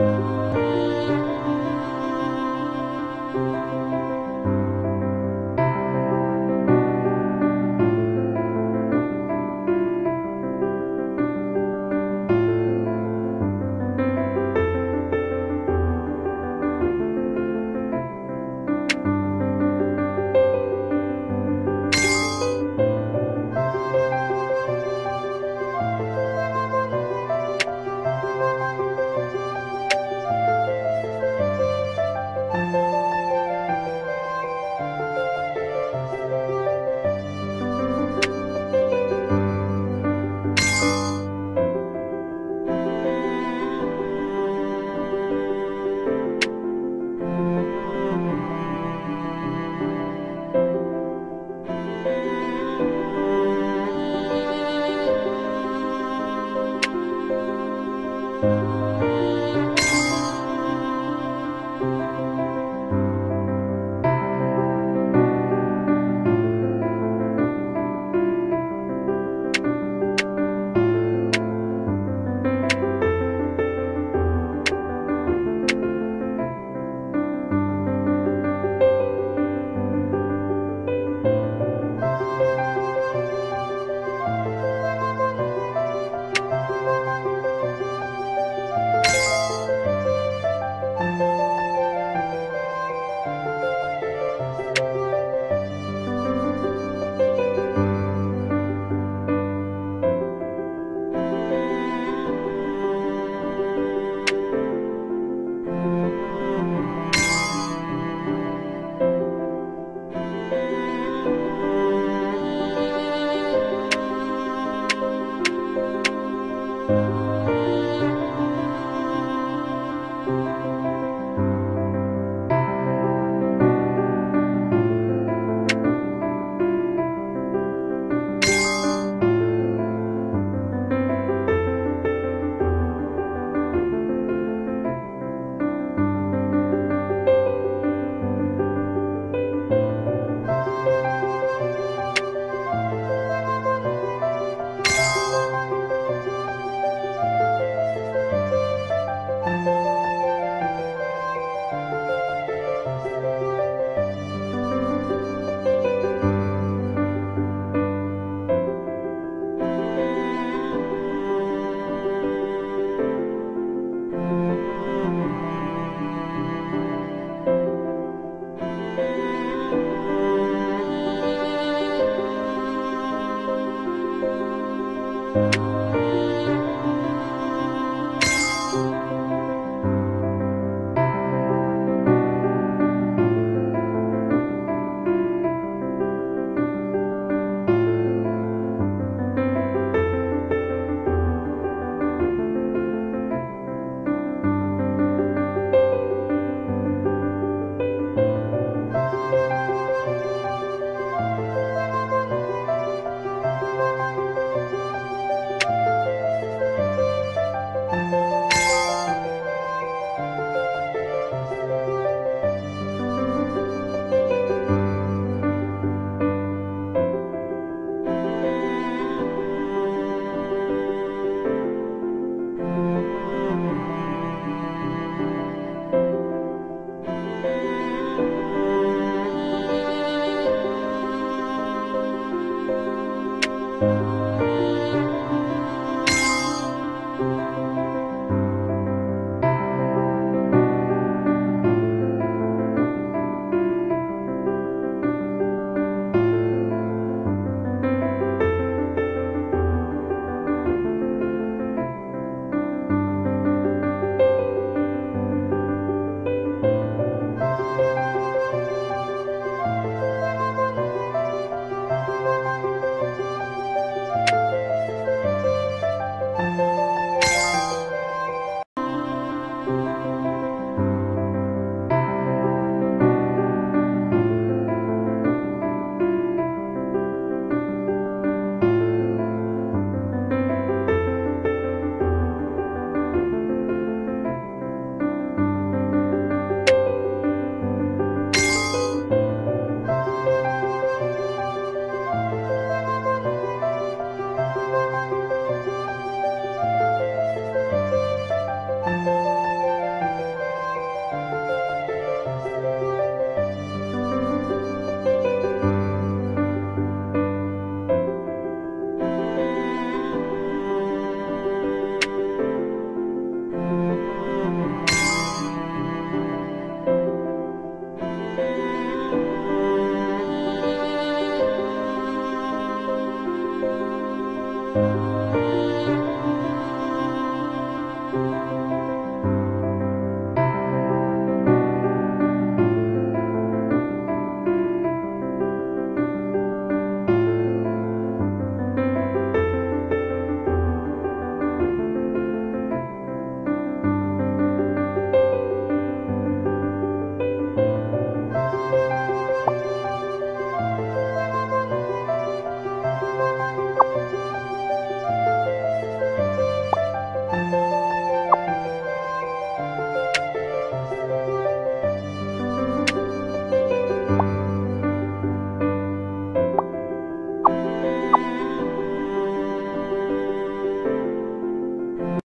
Música